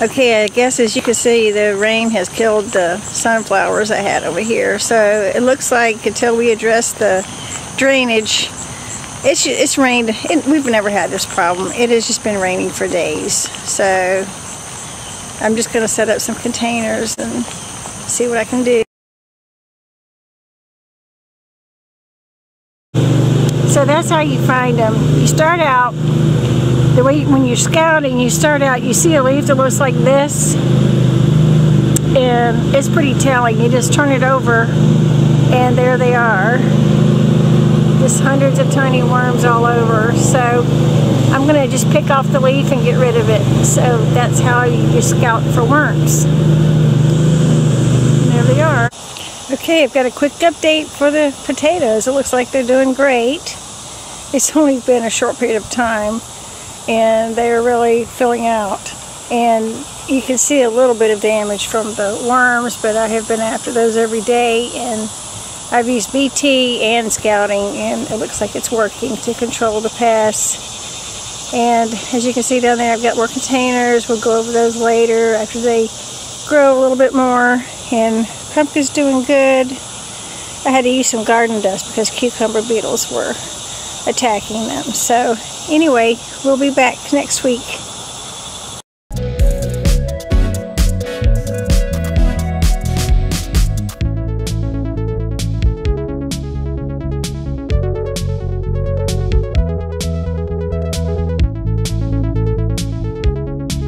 Okay, I guess as you can see, the rain has killed the sunflowers I had over here. So it looks like until we address the drainage, it's it's rained. It, we've never had this problem. It has just been raining for days. So I'm just going to set up some containers and see what I can do. So that's how you find them. You start out the way when you're scouting, you start out, you see a leaf that looks like this, and it's pretty telling. You just turn it over, and there they are. Just hundreds of tiny worms all over. So I'm going to just pick off the leaf and get rid of it. So that's how you scout for worms. There they are. Okay, I've got a quick update for the potatoes. It looks like they're doing great. It's only been a short period of time and they're really filling out. And you can see a little bit of damage from the worms, but I have been after those every day and I've used BT and scouting and it looks like it's working to control the pests. And as you can see down there, I've got more containers. We'll go over those later after they grow a little bit more. And pumpkin's doing good. I had to use some garden dust because cucumber beetles were attacking them. So anyway, we'll be back next week